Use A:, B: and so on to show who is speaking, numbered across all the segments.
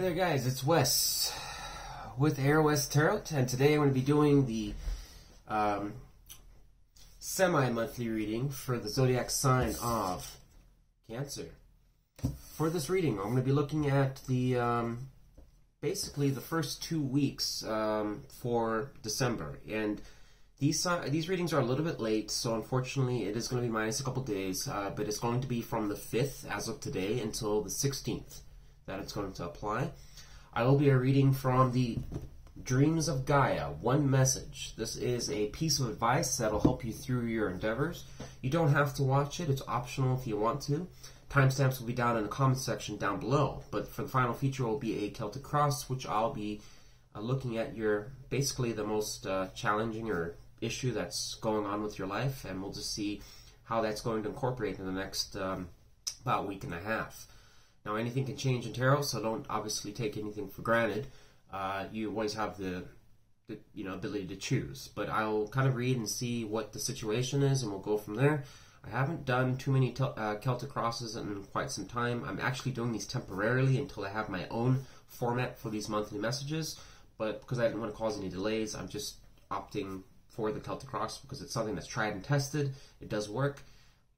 A: Hey there guys, it's Wes with Aurawest Tarot and today I'm going to be doing the um, semi-monthly reading for the zodiac sign of Cancer. For this reading I'm going to be looking at the um, basically the first two weeks um, for December. And these these readings are a little bit late so unfortunately it is going to be minus a couple days uh, but it's going to be from the 5th as of today until the 16th that it's going to apply. I will be reading from the Dreams of Gaia, one message. This is a piece of advice that will help you through your endeavors. You don't have to watch it, it's optional if you want to. Timestamps will be down in the comment section down below, but for the final feature will be a Celtic Cross, which I'll be uh, looking at your basically the most uh, challenging or issue that's going on with your life, and we'll just see how that's going to incorporate in the next um, about week and a half. Now, anything can change in tarot, so don't obviously take anything for granted. Uh, you always have the, the, you know ability to choose. But I'll kind of read and see what the situation is, and we'll go from there. I haven't done too many uh, Celtic crosses in quite some time. I'm actually doing these temporarily until I have my own format for these monthly messages. But because I didn't want to cause any delays, I'm just opting for the Celtic cross because it's something that's tried and tested. It does work.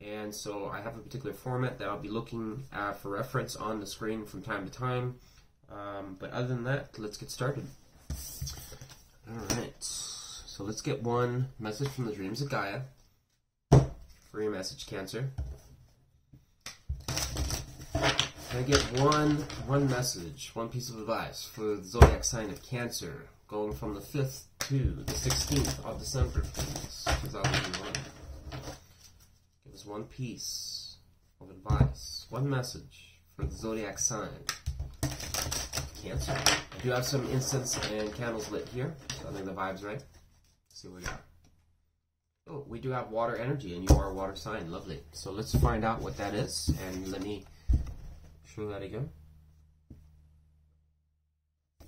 A: And so I have a particular format that I'll be looking at for reference on the screen from time to time. Um, but other than that, let's get started. Alright, so let's get one message from the Dreams of Gaia for your message, Cancer. I get one one message, one piece of advice for the zodiac sign of Cancer, going from the 5th to the 16th of December, please, 2001 one piece of advice, one message for the zodiac sign. Cancer. I do have some incense and candles lit here, so I think the vibe's right. Let's see what we got. Oh, we do have water energy, and you are a water sign. Lovely. So let's find out what that is, and let me show that again.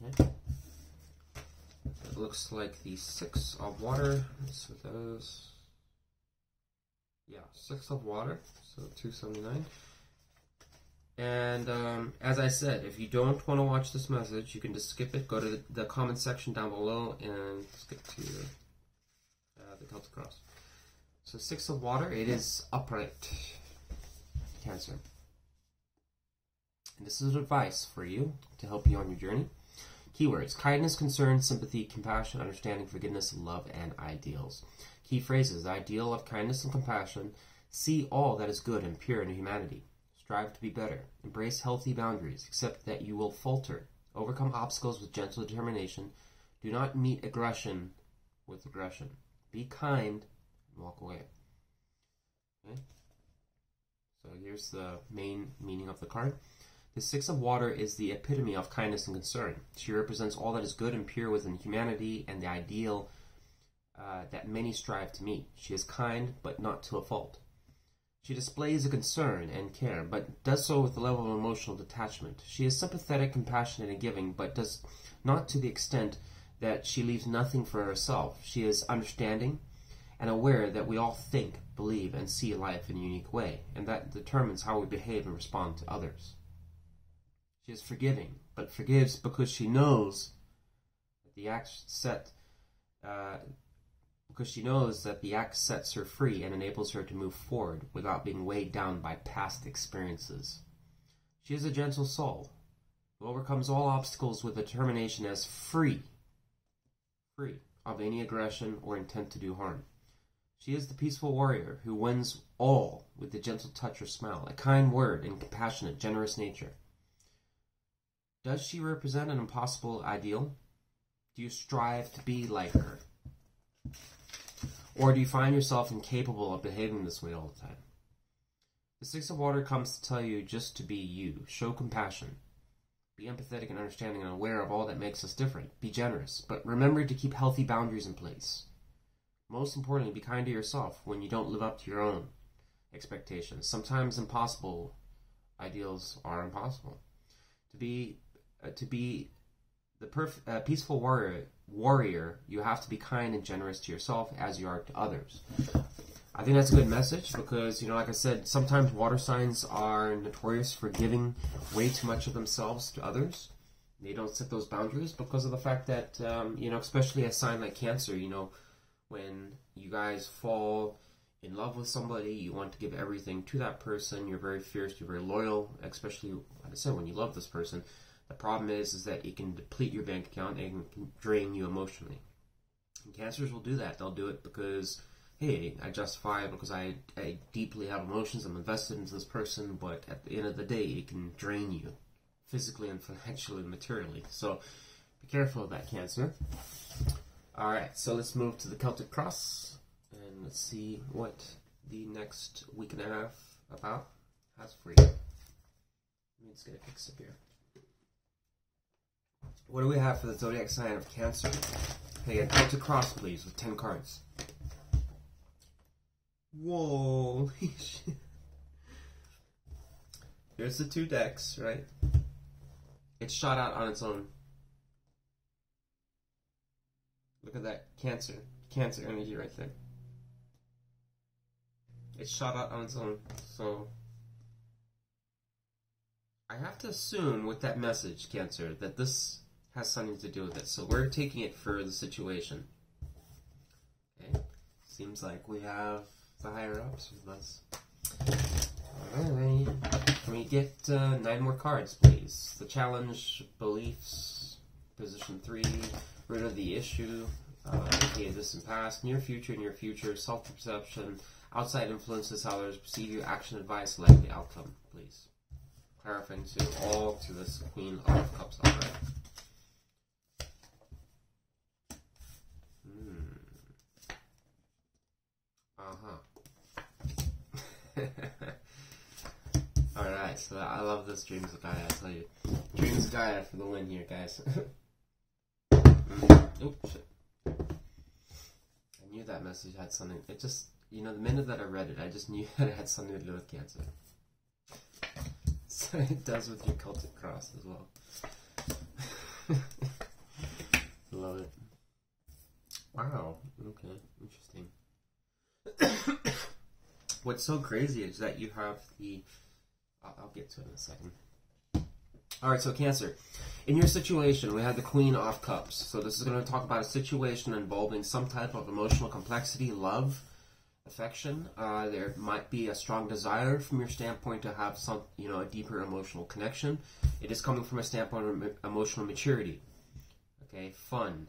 A: Okay. It looks like the six of water. That is. Yeah, six of water, so 279. And um, as I said, if you don't want to watch this message, you can just skip it. Go to the, the comment section down below and skip to uh, the Celtic Cross. So six of water, it is upright. Cancer. And this is advice for you to help you on your journey. Keywords kindness, concern, sympathy, compassion, understanding, forgiveness, love, and ideals. Key phrases ideal of kindness and compassion. See all that is good and pure in humanity. Strive to be better. Embrace healthy boundaries. Accept that you will falter. Overcome obstacles with gentle determination. Do not meet aggression with aggression. Be kind and walk away. Okay? So here's the main meaning of the card. The Six of Water is the epitome of kindness and concern. She represents all that is good and pure within humanity and the ideal uh, that many strive to meet. She is kind, but not to a fault. She displays a concern and care, but does so with a level of emotional detachment. She is sympathetic, compassionate, and giving, but does not to the extent that she leaves nothing for herself. She is understanding and aware that we all think, believe, and see life in a unique way, and that determines how we behave and respond to others. She is forgiving, but forgives because she knows that the act set uh, because she knows that the act sets her free and enables her to move forward without being weighed down by past experiences. She is a gentle soul who overcomes all obstacles with determination as free, free of any aggression or intent to do harm. She is the peaceful warrior who wins all with a gentle touch or smile, a kind word, and compassionate, generous nature. Does she represent an impossible ideal? Do you strive to be like her? Or do you find yourself incapable of behaving this way all the time? The Six of Water comes to tell you just to be you. Show compassion. Be empathetic and understanding and aware of all that makes us different. Be generous, but remember to keep healthy boundaries in place. Most importantly, be kind to yourself when you don't live up to your own expectations. Sometimes impossible ideals are impossible. To be uh, to be the perf- uh, peaceful warrior warrior, you have to be kind and generous to yourself as you are to others. I think that's a good message because, you know, like I said, sometimes water signs are notorious for giving way too much of themselves to others. they don't set those boundaries because of the fact that um, you know, especially a sign like Cancer, you know, when you guys fall in love with somebody, you want to give everything to that person. You're very fierce. You're very loyal, especially like I said, when you love this person. The problem is, is that it can deplete your bank account and can drain you emotionally. And cancers will do that. They'll do it because, hey, I justify it because I, I deeply have emotions. I'm invested into this person, but at the end of the day, it can drain you physically and financially and materially. So be careful of that, Cancer. All right, so let's move to the Celtic Cross and let's see what the next week and a half about has for you. Let me just get it fixed up here. What do we have for the zodiac sign of Cancer? Hey, a Celtic Cross, please, with 10 cards. Whoa, Here's the two decks, right? It's shot out on its own. Look at that cancer, cancer energy right there. It's shot out on its own. So I have to assume with that message, Cancer, that this has something to do with it. So we're taking it for the situation. Okay. Seems like we have the higher ups with us. Alright. Can we get uh, nine more cards, please? The challenge, beliefs, position three, rid of the issue, uh, okay, this and past, near future, near future, self perception, outside influences, how others perceive you, action advice, likely outcome, please. Clarifying to all to this Queen of Cups, alright. Hmm. Uh huh. Alright, so I love this Dreams of Gaia, I tell you. Dreams of Gaia for the win here, guys. Mm. Oops, shit. I knew that message had something. It just, you know, the minute that I read it, I just knew that it had something to do with cancer. So it does with your Celtic cross as well. Love it. Wow. Okay. Interesting. What's so crazy is that you have the. I'll, I'll get to it in a second. All right, so Cancer. In your situation, we had the Queen of Cups. So this is going to talk about a situation involving some type of emotional complexity, love, affection. Uh, there might be a strong desire from your standpoint to have some, you know, a deeper emotional connection. It is coming from a standpoint of emotional maturity. Okay, fun,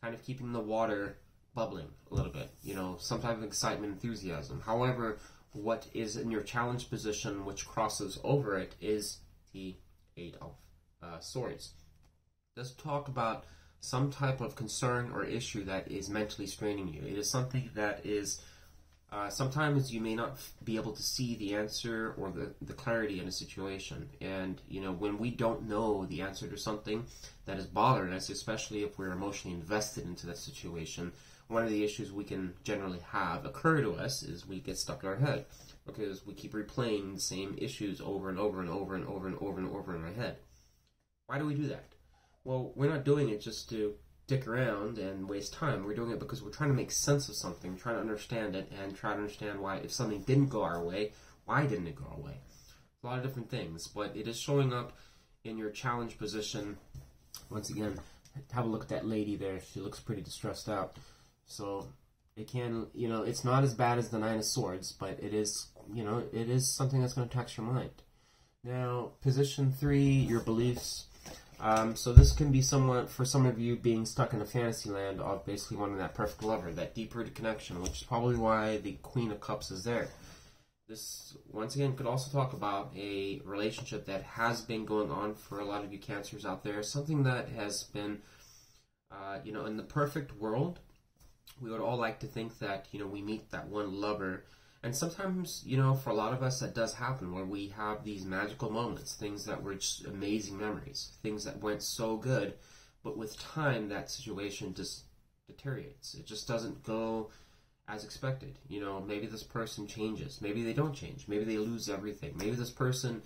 A: kind of keeping the water bubbling a little bit. You know, some type of excitement, enthusiasm. However, what is in your challenge position, which crosses over it, is the Eight of uh, Swords. Let's talk about some type of concern or issue that is mentally straining you. It is something that is uh, sometimes you may not be able to see the answer or the, the clarity in a situation. And, you know, when we don't know the answer to something that is bothering us, especially if we're emotionally invested into that situation, one of the issues we can generally have occur to us is we get stuck in our head because we keep replaying the same issues over and over and over and over and over and over in our head. Why do we do that? Well, we're not doing it just to dick around and waste time. We're doing it because we're trying to make sense of something, trying to understand it, and try to understand why, if something didn't go our way, why didn't it go our way? A lot of different things, but it is showing up in your challenge position. Once again, have a look at that lady there. She looks pretty distressed out. So it can, you know, it's not as bad as the Nine of Swords, but it is, you know, it is something that's going to tax your mind. Now, position three, your beliefs. Um, so this can be somewhat, for some of you, being stuck in a fantasy land of basically wanting that perfect lover, that deep-rooted connection, which is probably why the Queen of Cups is there. This, once again, could also talk about a relationship that has been going on for a lot of you cancers out there, something that has been, uh, you know, in the perfect world, we would all like to think that you know we meet that one lover. And sometimes you know for a lot of us that does happen where we have these magical moments things that were just amazing memories things that went so good but with time that situation just deteriorates. It just doesn't go as expected. You know maybe this person changes. Maybe they don't change. Maybe they lose everything. Maybe this person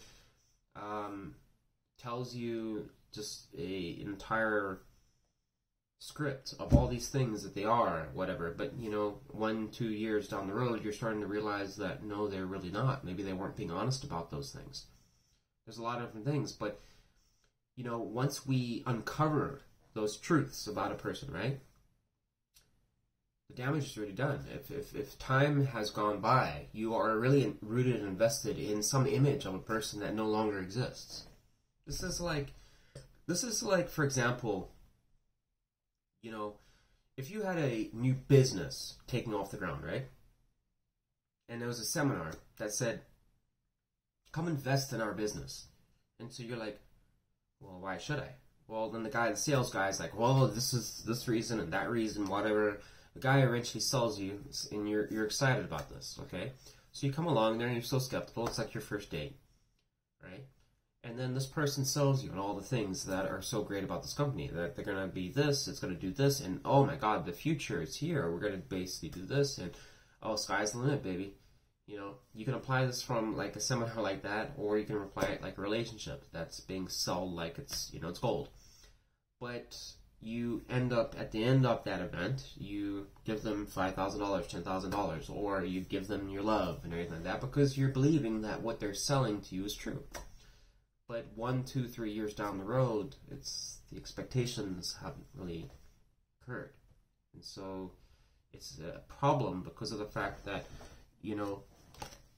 A: um, tells you just a entire script of all these things that they are, whatever. But you know, one, two years down the road, you're starting to realize that no, they're really not. Maybe they weren't being honest about those things. There's a lot of different things, but you know, once we uncover those truths about a person, right? The damage is already done. If, if, if time has gone by, you are really rooted and invested in some image of a person that no longer exists. This is like, this is like, for example, you know, if you had a new business taking off the ground, right? And there was a seminar that said, come invest in our business. And so you're like, well, why should I? Well, then the guy, the sales guy, is like, well, this is this reason and that reason, whatever. The guy eventually sells you, and you're you're excited about this, okay? So you come along there and you're so skeptical. It's like your first date, right? And then this person sells you on all the things that are so great about this company. That they're gonna be this, it's gonna do this, and oh my god, the future is here. We're gonna basically do this, and oh, sky's the limit, baby. You know, you can apply this from like a seminar like that, or you can apply it like a relationship that's being sold like it's you know it's gold. But you end up at the end of that event, you give them five thousand dollars, ten thousand dollars, or you give them your love and everything like that because you're believing that what they're selling to you is true. But one, two, three years down the road, it's the expectations haven't really occurred, and so it's a problem because of the fact that you know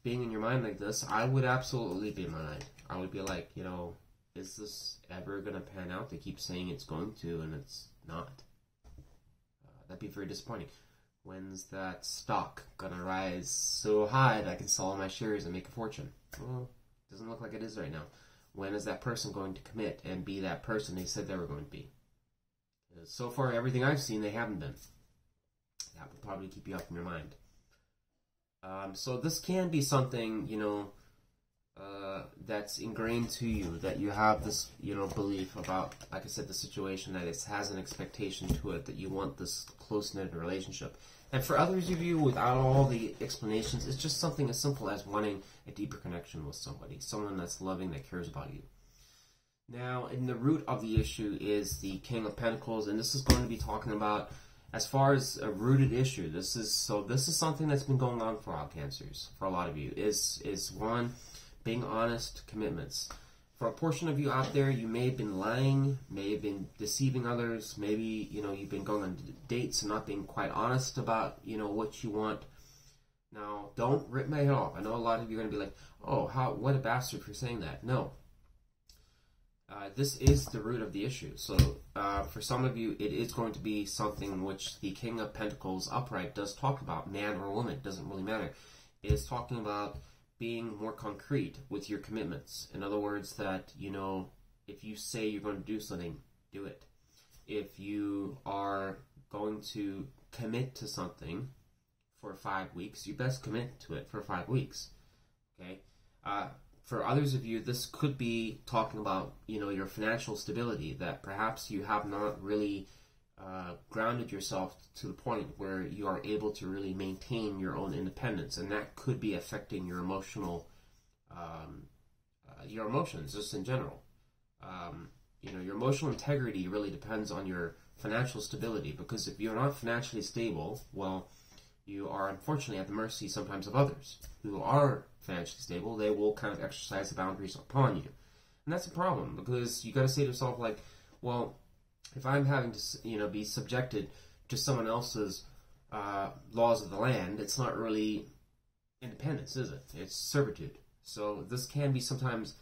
A: being in your mind like this, I would absolutely be mine. I would be like, you know, is this ever going to pan out? They keep saying it's going to, and it's not. Uh, that'd be very disappointing. When's that stock going to rise so high that I can sell all my shares and make a fortune? Well, doesn't look like it is right now. When is that person going to commit and be that person they said they were going to be? So far, everything I've seen, they haven't been. That will probably keep you up in your mind. Um, so this can be something, you know, uh, that's ingrained to you that you have this, you know, belief about, like I said, the situation that it has an expectation to it that you want this close knit relationship. And for others of you, without all the explanations, it's just something as simple as wanting a deeper connection with somebody, someone that's loving, that cares about you. Now, in the root of the issue is the King of Pentacles, and this is going to be talking about as far as a rooted issue, this is so. This is something that's been going on for all cancers for a lot of you. Is is one being honest, commitments. For a portion of you out there, you may have been lying, may have been deceiving others. Maybe you know you've been going on dates and not being quite honest about you know what you want. Now, don't rip my head off. I know a lot of you are going to be like, "Oh, how what a bastard for saying that." No, uh, this is the root of the issue. So, uh, for some of you, it is going to be something which the King of Pentacles upright does talk about. Man or woman, doesn't really matter. It is talking about being more concrete with your commitments. In other words, that, you know, if you say you're going to do something, do it. If you are going to commit to something for five weeks, you best commit to it for five weeks. Okay? Uh, for others of you, this could be talking about you know your financial stability that perhaps you have not really uh, grounded yourself to the point where you are able to really maintain your own independence, and that could be affecting your emotional um, uh, your emotions just in general. Um, you know, your emotional integrity really depends on your financial stability because if you're not financially stable, well, you are unfortunately at the mercy sometimes of others who are financially stable, they will kind of exercise the boundaries upon you. And that's a problem because you got to say to yourself, like, well, if I'm having to, you know, be subjected to someone else's uh, laws of the land, it's not really independence, is it? It's servitude. So this can be sometimes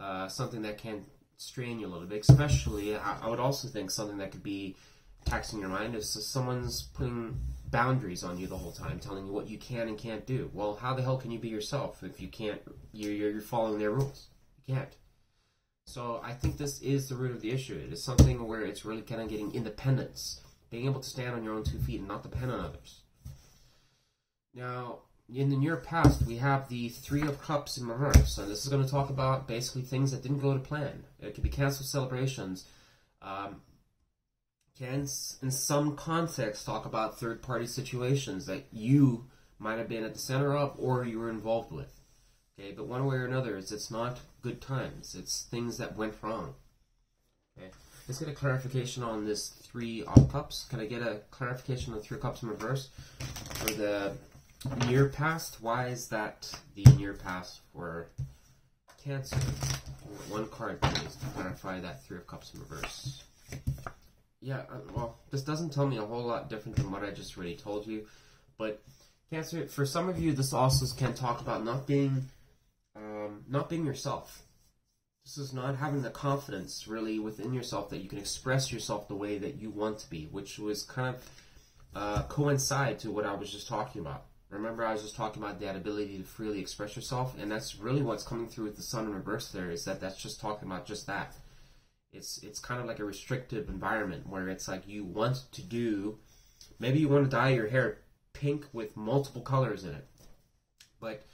A: uh, something that can strain you a little bit. Especially, I, I would also think something that could be taxing your mind is someone's putting boundaries on you the whole time, telling you what you can and can't do. Well, how the hell can you be yourself if you can't? You're, you're following their rules. You can't. So I think this is the root of the issue. It is something where it's really kind of getting independence, being able to stand on your own two feet and not depend on others. Now, in the near past, we have the Three of Cups in reverse, and this is going to talk about basically things that didn't go to plan. It could be canceled celebrations. Um, can, in some context, talk about third party situations that you might have been at the center of or you were involved with. Okay, but one way or another, it's, it's not good times. It's things that went wrong. Okay, let's get a clarification on this three of cups. Can I get a clarification on three cups in reverse for the near past? Why is that the near past for Cancer. One card, please, to clarify that Three of Cups in reverse. Yeah, uh, well, this doesn't tell me a whole lot different than what I just already told you, but Cancer, for some of you, this also can talk about not being, um, not being yourself. This is not having the confidence really within yourself that you can express yourself the way that you want to be, which was kind of uh, coincide to what I was just talking about. Remember, I was just talking about that ability to freely express yourself, and that's really what's coming through with the sun in reverse. There is that that's just talking about just that. It's it's kind of like a restrictive environment where it's like you want to do, maybe you want to dye your hair pink with multiple colors in it, but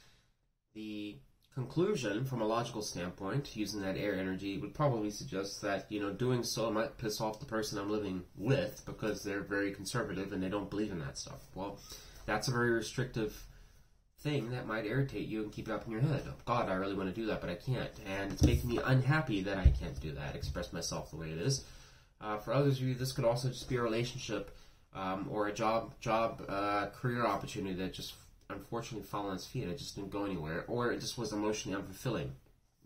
A: the conclusion from a logical standpoint, using that air energy, would probably suggest that you know doing so might piss off the person I'm living with because they're very conservative and they don't believe in that stuff. Well that's a very restrictive thing that might irritate you and keep it up in your head. Oh, God, I really want to do that, but I can't. And it's making me unhappy that I can't do that, express myself the way it is. Uh, for others of you, this could also just be a relationship um, or a job, job, uh, career opportunity that just unfortunately fell on its feet. It just didn't go anywhere, or it just was emotionally unfulfilling.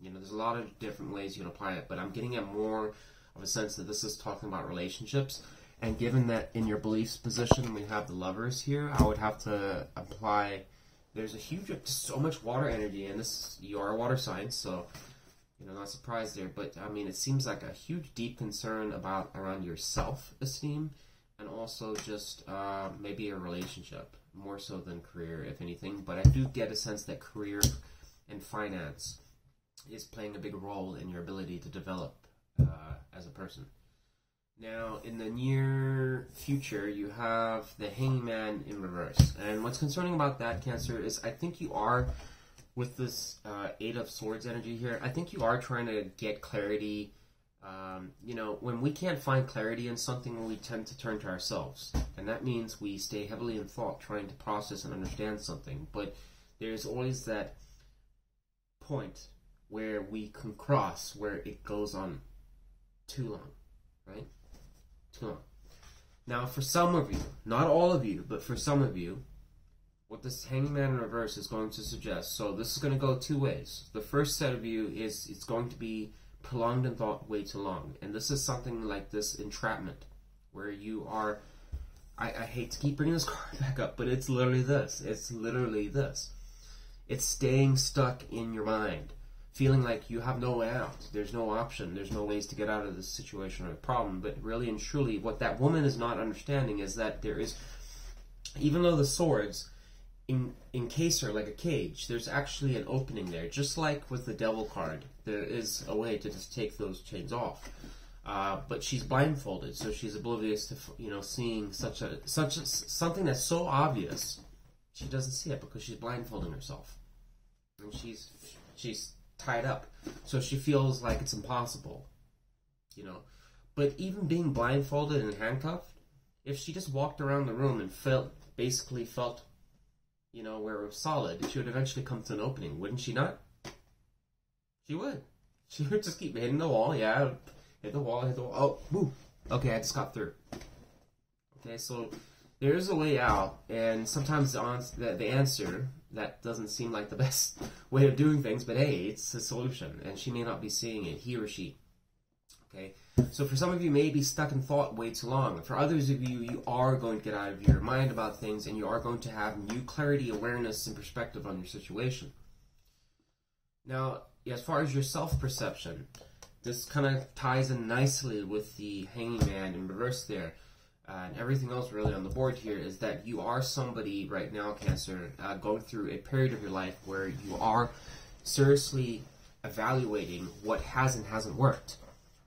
A: You know, there's a lot of different ways you can apply it, but I'm getting at more of a sense that this is talking about relationships and given that in your beliefs position we have the lovers here, I would have to apply. There's a huge, so much water energy, and this you are a water sign, so you know not surprised there. But I mean, it seems like a huge, deep concern about around your self-esteem, and also just uh, maybe a relationship more so than career, if anything. But I do get a sense that career and finance is playing a big role in your ability to develop uh, as a person. Now, in the near future, you have the Hangman in reverse. And what's concerning about that, Cancer, is I think you are, with this uh, Eight of Swords energy here, I think you are trying to get clarity. Um, you know, when we can't find clarity in something, we tend to turn to ourselves. And that means we stay heavily in thought, trying to process and understand something. But there's always that point where we can cross where it goes on too long, right? Now, for some of you, not all of you, but for some of you, what this hangman in reverse is going to suggest. So this is going to go two ways. The first set of you is it's going to be prolonged in thought way too long, and this is something like this entrapment, where you are. I, I hate to keep bringing this card back up, but it's literally this. It's literally this. It's staying stuck in your mind feeling like you have no way out. There's no option. There's no ways to get out of this situation or problem. But really and truly, what that woman is not understanding is that there is, even though the swords in, encase her like a cage, there's actually an opening there. Just like with the devil card, there is a way to just take those chains off. Uh, but she's blindfolded, so she's oblivious to you know seeing such a such a, something that's so obvious. She doesn't see it because she's blindfolding herself, and she's she's tied up. So she feels like it's impossible. You know? But even being blindfolded and handcuffed, if she just walked around the room and felt basically felt, you know, where it was solid, she would eventually come to an opening, wouldn't she not? She would. She would just keep hitting the wall, yeah, hit the wall, hit the wall. Oh. Okay, I just got through. Okay, so there is a way out, and sometimes the, the answer that doesn't seem like the best way of doing things, but hey, it's a solution, and she may not be seeing it, he or she. Okay, so for some of you, may be stuck in thought way too long. For others of you, you are going to get out of your mind about things, and you are going to have new clarity, awareness, and perspective on your situation. Now, as far as your self perception, this kind of ties in nicely with the hanging man in reverse there uh, and everything else really on the board here is that you are somebody right now, Cancer, uh, going through a period of your life where you are seriously evaluating what has and hasn't worked.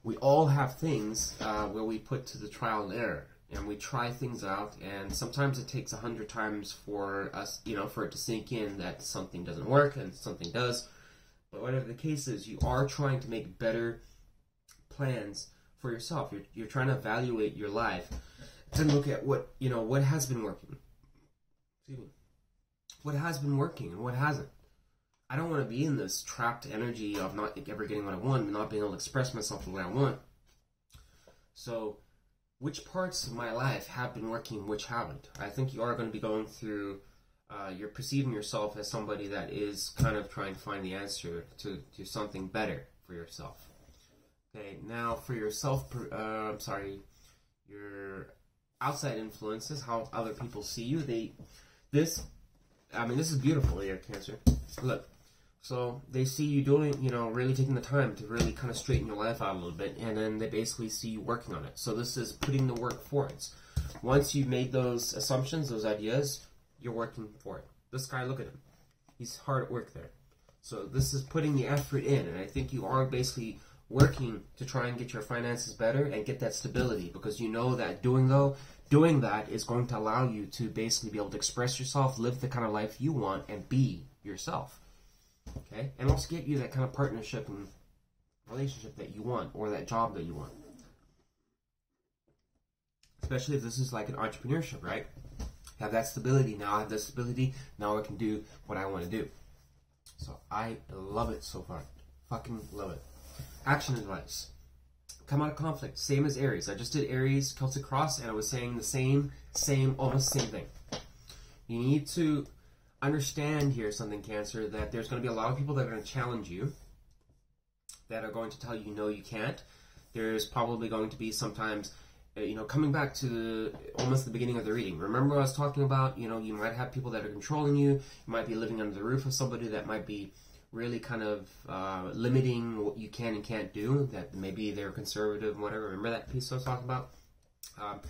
A: We all have things uh, where we put to the trial and error, and we try things out, and sometimes it takes a hundred times for us, you know, for it to sink in that something doesn't work and something does. But whatever the case is, you are trying to make better plans for yourself. You're, you're trying to evaluate your life and look at what you know what has been working. What has been working and what hasn't. I don't want to be in this trapped energy of not ever getting what I want and not being able to express myself the way I want. So, which parts of my life have been working, which haven't? I think you are going to be going through uh, you're perceiving yourself as somebody that is kind of trying to find the answer to, to something better for yourself. Okay, now for yourself, uh, I'm sorry, your outside influences, how other people see you. They, this, I mean, this is beautiful here, Cancer. Look, so they see you doing, you know, really taking the time to really kind of straighten your life out a little bit, and then they basically see you working on it. So this is putting the work forwards. Once you've made those assumptions, those ideas, you're working for it. This guy, look at him. He's hard at work there. So this is putting the effort in, and I think you are basically working to try and get your finances better and get that stability because you know that doing though doing that is going to allow you to basically be able to express yourself, live the kind of life you want, and be yourself. Okay, and also get you that kind of partnership and relationship that you want or that job that you want. Especially if this is like an entrepreneurship, right? Have that stability now. I have that stability now. I can do what I want to do. So I love it so far. Fucking love it. Action advice. Come out of conflict. Same as Aries. I just did Aries, Celtic Cross, and I was saying the same, same, almost same thing. You need to understand here something, Cancer, that there's going to be a lot of people that are going to challenge you, that are going to tell you no, you can't. There's probably going to be sometimes, uh, you know, coming back to the, almost the beginning of the reading. Remember, I was talking about, you know, you might have people that are controlling you. You might be living under the roof of somebody that might be really kind of uh, limiting what you can and can't do. That maybe they're conservative, whatever. Remember that piece I was talking about? Um,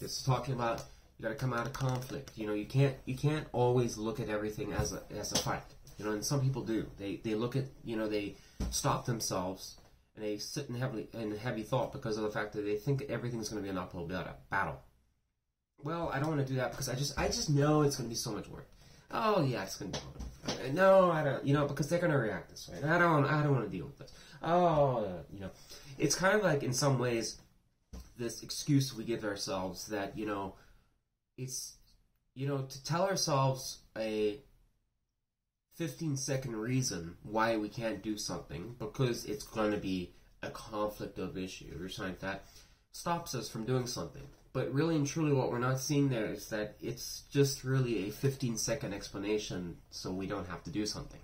A: it's talking about you got to come out of conflict. You know, you can't you can't always look at everything as a as a fight. You know, and some people do. They they look at you know they stop themselves and they sit in heavily in heavy thought because of the fact that they think everything's going to be an uphill battle. Well, I don't want to do that because I just I just know it's going to be so much work. Oh yeah, it's to be no, I don't. You know, because they're gonna react this way. I don't. I don't want to deal with this. Oh, you know, it's kind of like in some ways this excuse we give ourselves that you know, it's you know to tell ourselves a 15 second reason why we can't do something because it's going to be a conflict of issue or something like that stops us from doing something. But really and truly, what we're not seeing there is that it's just really a 15 second explanation so we don't have to do something.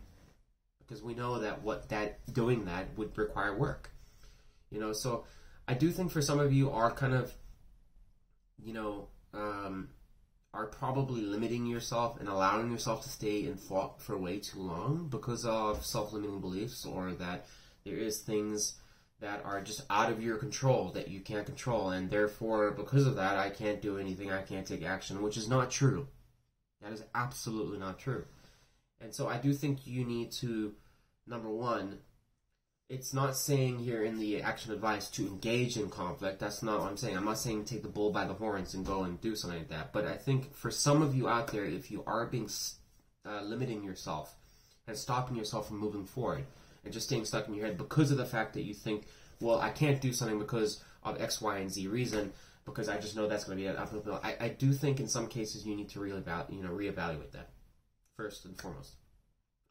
A: Because we know that what that doing that would require work. You know, so I do think for some of you are kind of, you know, um, are probably limiting yourself and allowing yourself to stay in thought for way too long because of self limiting beliefs or that there is things that are just out of your control that you can't control. And therefore because of that I can't do anything. I can't take action which is not true. That is absolutely not true. And so I do think you need to number one it's not saying here in the action advice to engage in conflict. That's not what I'm saying. I'm not saying take the bull by the horns and go and do something like that. But I think for some of you out there if you are being uh, limiting yourself and stopping yourself from moving forward and just staying stuck in your head because of the fact that you think, well, I can't do something because of X, Y, and Z reason because I just know that's going to be an uphill battle. I, I do think in some cases you need to reevaluate, you know, reevaluate that first and foremost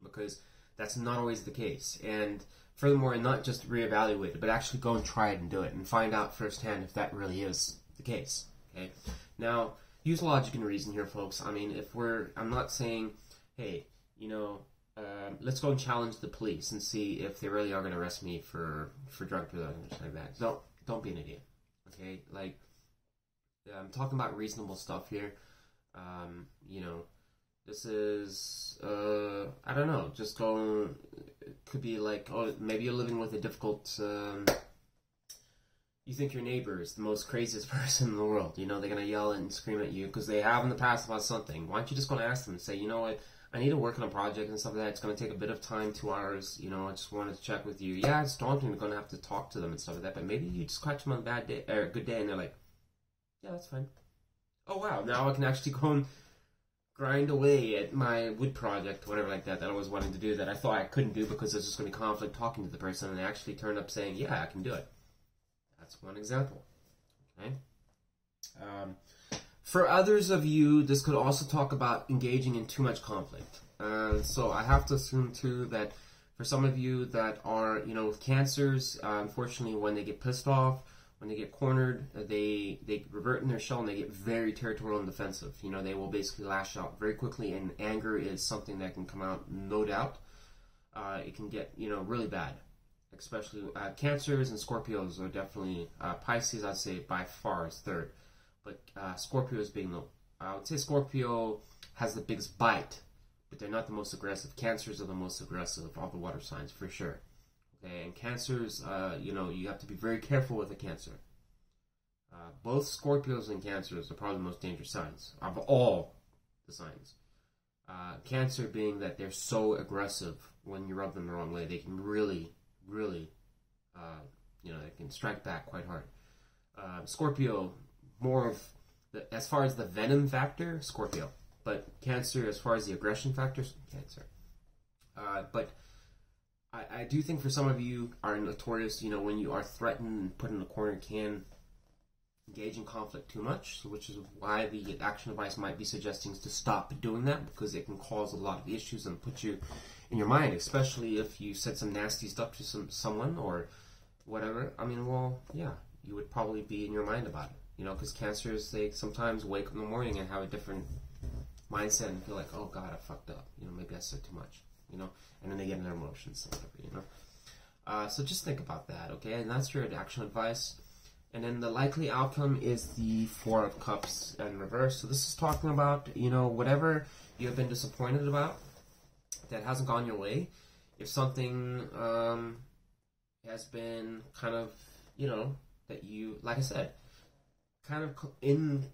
A: because that's not always the case. And furthermore, and not just reevaluate it, but actually go and try it and do it and find out firsthand if that really is the case. Okay. Now, use logic and reason here, folks. I mean, if we're, I'm not saying, hey, you know, um, let's go and challenge the police and see if they really are going to arrest me for for drug possession or something like that. Don't don't be an idiot. Okay, like I'm talking about reasonable stuff here. Um, you know, this is uh, I don't know. Just go. Could be like oh maybe you're living with a difficult. Um, you think your neighbor is the most craziest person in the world. You know they're gonna yell and scream at you because they have in the past about something. Why don't you just go and ask them and say, you know what? I need to work on a project and stuff like that. It's going to take a bit of time, two hours. You know, I just wanted to check with you. Yeah, it's daunting. You're going to have to talk to them and stuff like that. But maybe you just catch them on a bad day or a good day, and they're like, "Yeah, that's fine." Oh wow! Now I can actually go and grind away at my wood project, whatever like that, that I was wanting to do that I thought I couldn't do because there's just going to be conflict talking to the person, and they actually turned up saying, "Yeah, I can do it." That's one example. Okay. Um, for others of you, this could also talk about engaging in too much conflict. And so I have to assume too that for some of you that are, you know, with cancers, uh, unfortunately, when they get pissed off, when they get cornered, uh, they they revert in their shell and they get very territorial and defensive. You know, they will basically lash out very quickly, and anger is something that can come out, no doubt. Uh, it can get you know really bad, especially uh, cancers and Scorpios are definitely uh, Pisces. I'd say by far is third, but uh, is being the I would say Scorpio has the biggest bite, but they're not the most aggressive. Cancers are the most aggressive of all the water signs for sure. Okay, and cancers, uh, you know, you have to be very careful with a cancer. Uh, both Scorpios and cancers are probably the most dangerous signs of all the signs. Uh, cancer being that they're so aggressive when you rub them the wrong way, they can really, really, uh, you know, they can strike back quite hard. Uh, Scorpio, more of the, as far as the venom factor, Scorpio, but Cancer, as far as the aggression factor, Cancer. Uh, but I, I do think for some of you are notorious, you know, when you are threatened and put in a corner, can engage in conflict too much, which is why the action advice might be suggesting to stop doing that because it can cause a lot of issues and put you in your mind, especially if you said some nasty stuff to some someone or whatever. I mean, well, yeah, you would probably be in your mind about it, you know, because cancers they sometimes wake up in the morning and have a different mindset and feel like, oh God, I fucked up, you know, maybe I said too much you know, and then they get in their emotions, whatever, you know. Uh, so just think about that, okay? And that's your action advice. And then the likely outcome is the Four of Cups in reverse. So this is talking about, you know, whatever you have been disappointed about that hasn't gone your way. If something um, has been kind of, you know, that you, like I said, kind of in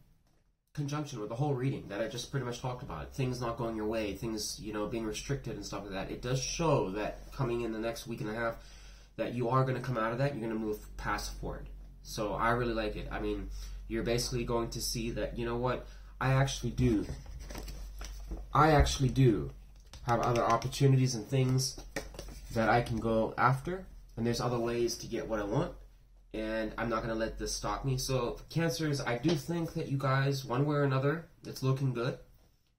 A: conjunction with the whole reading that I just pretty much talked about, things not going your way, things you know being restricted and stuff like that, it does show that coming in the next week and a half, that you are going to come out of that, you're going to move past forward. So I really like it. I mean, you're basically going to see that you know what I actually do. I actually do have other opportunities and things that I can go after, and there's other ways to get what I want and I'm not going to let this stop me. So, cancers, I do think that you guys, one way or another, it's looking good.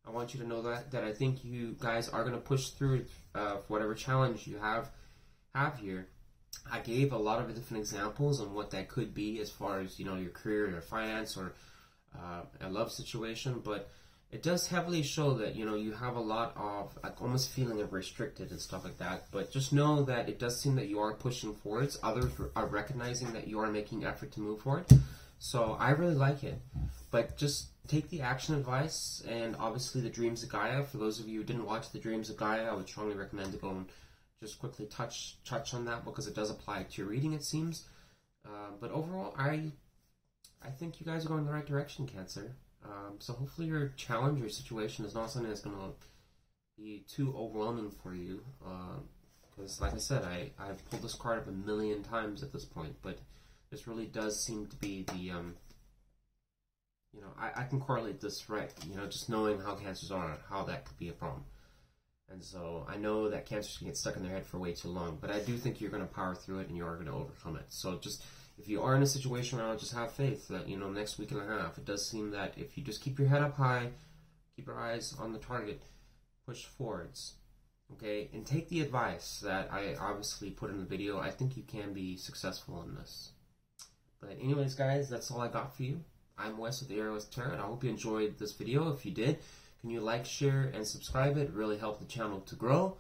A: I want you to know that that I think you guys are going to push through uh, whatever challenge you have have here. I gave a lot of different examples on what that could be as far as you know your career or finance or uh, a love situation, but it does heavily show that you know you have a lot of like almost feeling of restricted and stuff like that but just know that it does seem that you are pushing forwards. Others are recognizing that you are making effort to move forward. So i really like it. But just take the action advice and obviously the dreams of gaia. For those of you who didn't watch the dreams of gaia i would strongly recommend to go and just quickly touch touch on that because it does apply to your reading it seems. Uh, but overall i i think you guys are going in the right direction cancer um, so hopefully your challenge or situation is not something that's going to be too overwhelming for you. Because, uh, like I said, I, I've pulled this card up a million times at this point, but this really does seem to be the, um, you know, I, I can correlate this right, you know, just knowing how cancers are, and how that could be a problem. And so I know that cancers can get stuck in their head for way too long, but I do think you're going to power through it and you are going to overcome it. So just if you are in a situation where I'll just have faith that, you know, next week and a half, it does seem that if you just keep your head up high, keep your eyes on the target, push forwards, okay, and take the advice that I obviously put in the video, I think you can be successful in this. But anyways, guys, that's all I got for you. I'm Wes with the Aurawest Tarot. I hope you enjoyed this video. If you did, can you like, share, and subscribe it? really help the channel to grow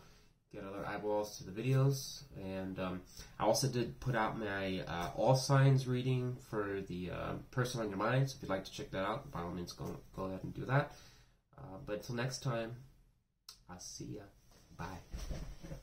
A: get other eyeballs to the videos. And um, I also did put out my uh, all signs reading for the uh, person on your mind. So if you'd like to check that out, by all means, go go ahead and do that. Uh, but until next time, I'll see ya. Bye.